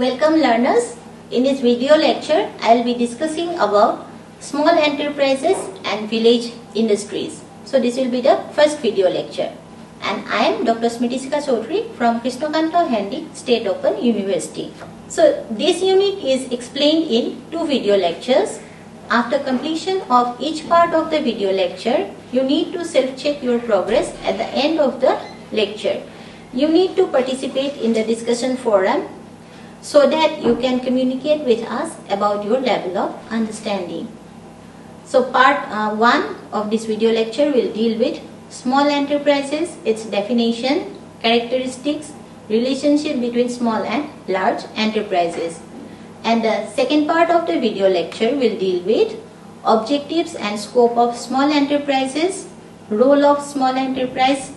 Welcome learners. In this video lecture, I will be discussing about small enterprises and village industries. So this will be the first video lecture. And I am Dr. Smritishikha Choudhury from Krishnakanta Handiqui State Open University. So this unit is explained in two video lectures. After completion of each part of the video lecture, you need to self-check your progress at the end of the lecture. You need to participate in the discussion forum so that you can communicate with us about your level of understanding. So part uh, 1 of this video lecture will deal with small enterprises, its definition, characteristics, relationship between small and large enterprises. And the second part of the video lecture will deal with objectives and scope of small enterprises, role of small enterprise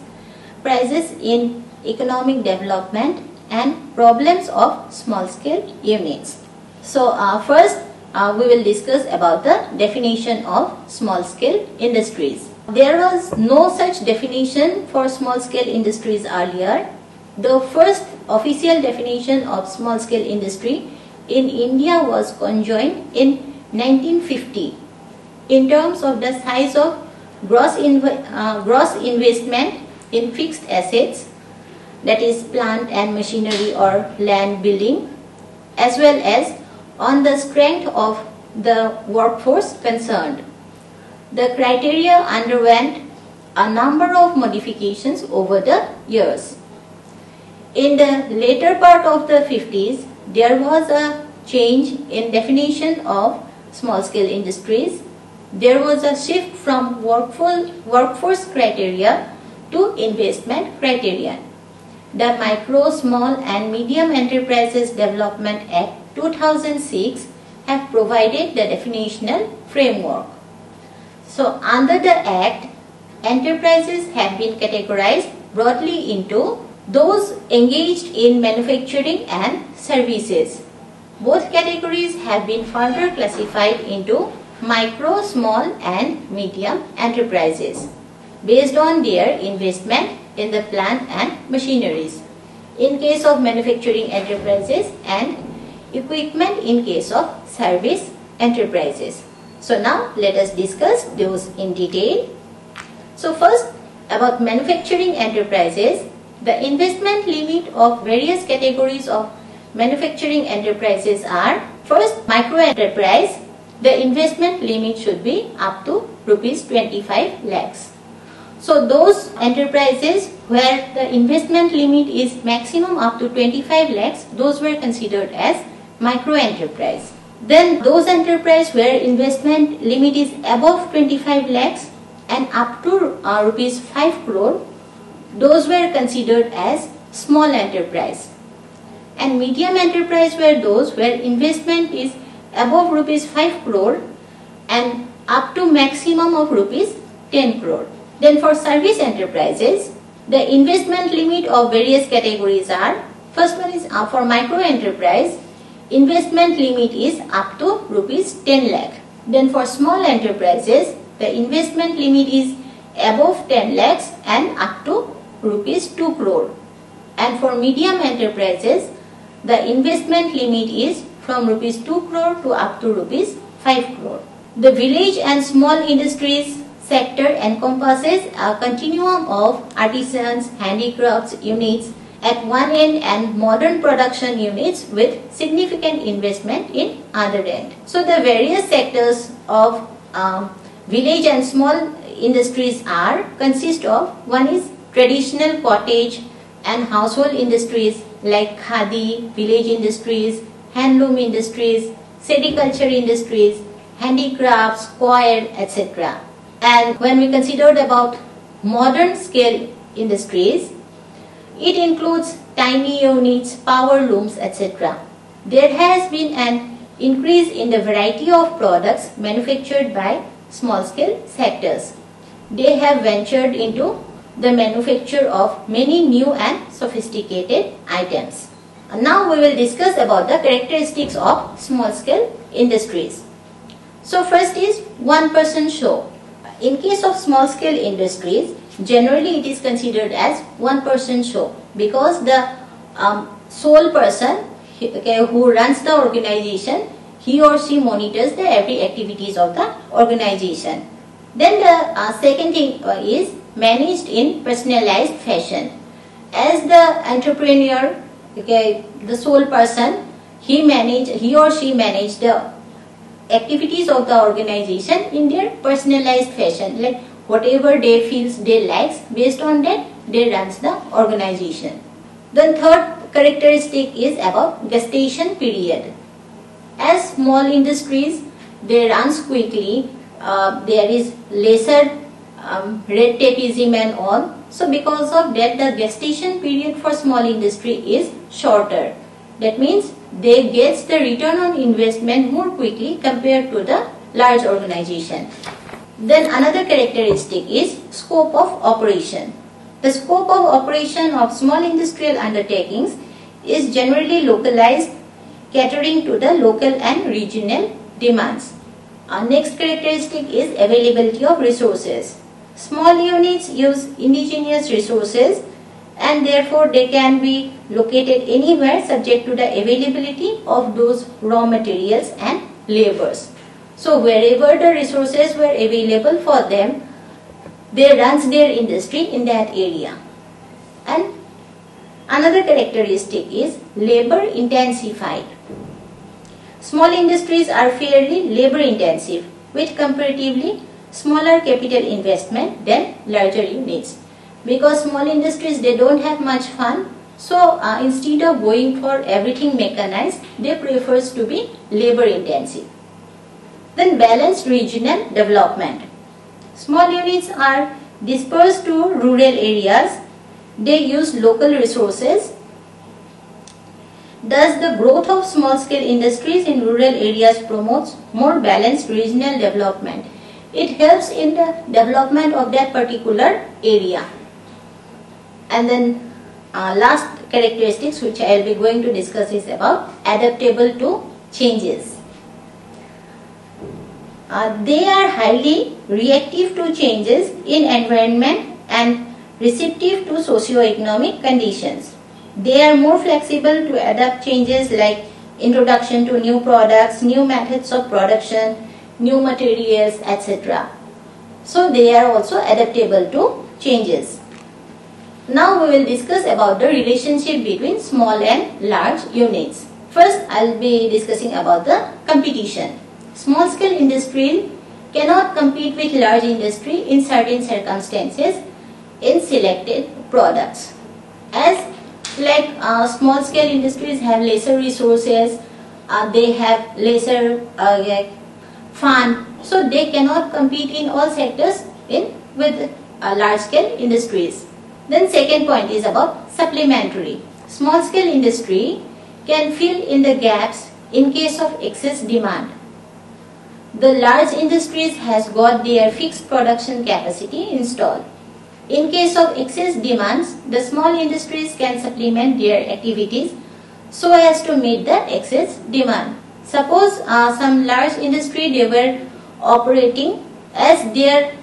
prices in economic development and problems of small scale units. So uh, first uh, we will discuss about the definition of small scale industries. There was no such definition for small scale industries earlier. The first official definition of small scale industry in India was conjoined in 1950 in terms of the size of gross, inv uh, gross investment in fixed assets that is plant and machinery or land building as well as on the strength of the workforce concerned. The criteria underwent a number of modifications over the years. In the later part of the 50s, there was a change in definition of small scale industries. There was a shift from workforce, workforce criteria to investment criteria the Micro, Small and Medium Enterprises Development Act 2006 have provided the definitional framework. So under the Act, enterprises have been categorized broadly into those engaged in manufacturing and services. Both categories have been further classified into micro, small and medium enterprises based on their investment in the plant and machineries in case of manufacturing enterprises and equipment in case of service enterprises. So now let us discuss those in detail. So first about manufacturing enterprises, the investment limit of various categories of manufacturing enterprises are first micro enterprise, the investment limit should be up to rupees 25 lakhs. So those enterprises where the investment limit is maximum up to 25 lakhs, those were considered as micro enterprise. Then those enterprise where investment limit is above 25 lakhs and up to uh, rupees 5 crore, those were considered as small enterprise. And medium enterprise were those where investment is above rupees 5 crore and up to maximum of rupees 10 crore. Then for service enterprises, the investment limit of various categories are, first one is uh, for micro enterprise, investment limit is up to rupees 10 lakh. Then for small enterprises, the investment limit is above 10 lakhs and up to rupees 2 crore. And for medium enterprises, the investment limit is from rupees 2 crore to up to rupees 5 crore. The village and small industries sector encompasses a continuum of artisans, handicrafts units at one end and modern production units with significant investment in other end. So the various sectors of um, village and small industries are consist of one is traditional cottage and household industries like khadi, village industries, handloom industries, sericulture industries, handicrafts, coir, etc. And when we considered about modern scale industries, it includes tiny units, power looms, etc. There has been an increase in the variety of products manufactured by small scale sectors. They have ventured into the manufacture of many new and sophisticated items. Now we will discuss about the characteristics of small scale industries. So first is one person show. In case of small scale industries, generally it is considered as one person show because the um, sole person okay, who runs the organization, he or she monitors the every activities of the organization. Then the uh, second thing uh, is managed in personalized fashion. As the entrepreneur, okay, the sole person, he manage, he or she manage the activities of the organization in their personalized fashion. Like whatever they feels they likes, based on that they runs the organization. Then third characteristic is about gestation period. As small industries, they runs quickly, uh, there is lesser um, red tapeism and all. So because of that the gestation period for small industry is shorter. That means they get the return on investment more quickly compared to the large organization. Then another characteristic is scope of operation. The scope of operation of small industrial undertakings is generally localized catering to the local and regional demands. Our next characteristic is availability of resources. Small units use indigenous resources and therefore they can be located anywhere subject to the availability of those raw materials and labors. So wherever the resources were available for them, they runs their industry in that area. And another characteristic is labor intensified. Small industries are fairly labor intensive with comparatively smaller capital investment than larger units because small industries they don't have much fun. So uh, instead of going for everything mechanized they prefers to be labor intensive. Then balanced regional development. Small units are dispersed to rural areas. They use local resources. Thus, the growth of small-scale industries in rural areas promotes more balanced regional development. It helps in the development of that particular area. And then uh, last characteristics which I will be going to discuss is about adaptable to changes. Uh, they are highly reactive to changes in environment and receptive to socio-economic conditions. They are more flexible to adapt changes like introduction to new products, new methods of production, new materials, etc. So they are also adaptable to changes. Now we will discuss about the relationship between small and large units. First, I will be discussing about the competition. Small scale industry cannot compete with large industry in certain circumstances in selected products. As like uh, small scale industries have lesser resources, uh, they have lesser uh, fund, so they cannot compete in all sectors in with uh, large scale industries. Then second point is about supplementary. Small scale industry can fill in the gaps in case of excess demand. The large industries has got their fixed production capacity installed. In case of excess demands, the small industries can supplement their activities so as to meet the excess demand. Suppose uh, some large industry they were operating as their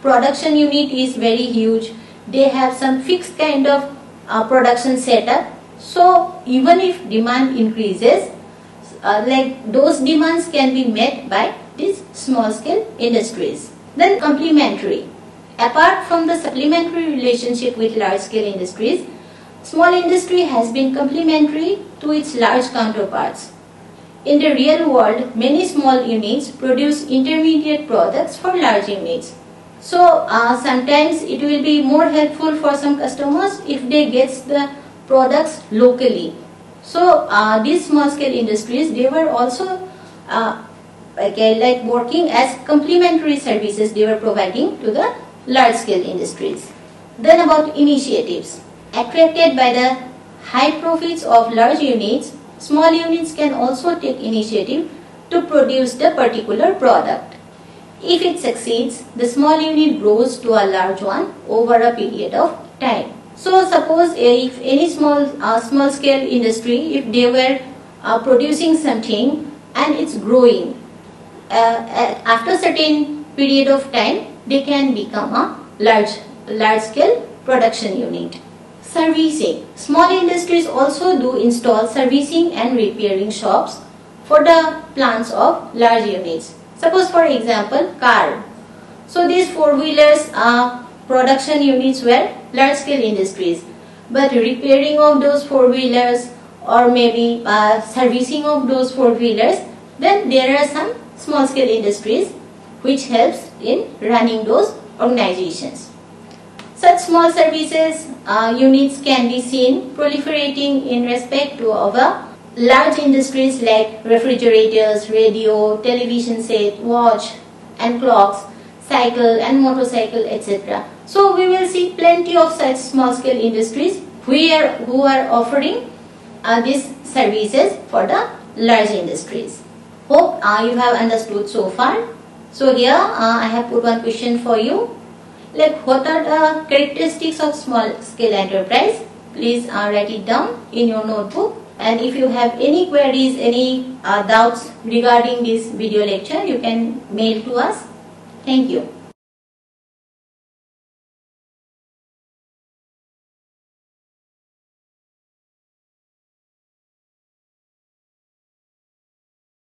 production unit is very huge they have some fixed kind of uh, production setup. So even if demand increases, uh, like those demands can be met by these small scale industries. Then complementary. Apart from the supplementary relationship with large scale industries, small industry has been complementary to its large counterparts. In the real world, many small units produce intermediate products for large units. So uh, sometimes it will be more helpful for some customers if they get the products locally. So uh, these small scale industries, they were also uh, okay, like working as complementary services they were providing to the large scale industries. Then about initiatives. Attracted by the high profits of large units, small units can also take initiative to produce the particular product. If it succeeds, the small unit grows to a large one over a period of time. So suppose if any small uh, small scale industry, if they were uh, producing something and it's growing, uh, after certain period of time, they can become a large large scale production unit. servicing. Small industries also do install servicing and repairing shops for the plants of large units. Suppose for example car. So these four wheelers are production units were large scale industries but repairing of those four wheelers or maybe uh, servicing of those four wheelers then there are some small scale industries which helps in running those organizations. Such small services uh, units can be seen proliferating in respect to our large industries like refrigerators, radio, television set, watch and clocks, cycle and motorcycle etc. So we will see plenty of such small scale industries who are, who are offering uh, these services for the large industries. Hope uh, you have understood so far. So here uh, I have put one question for you. Like what are the characteristics of small scale enterprise? Please uh, write it down in your notebook. And if you have any queries, any uh, doubts regarding this video lecture, you can mail to us. Thank you.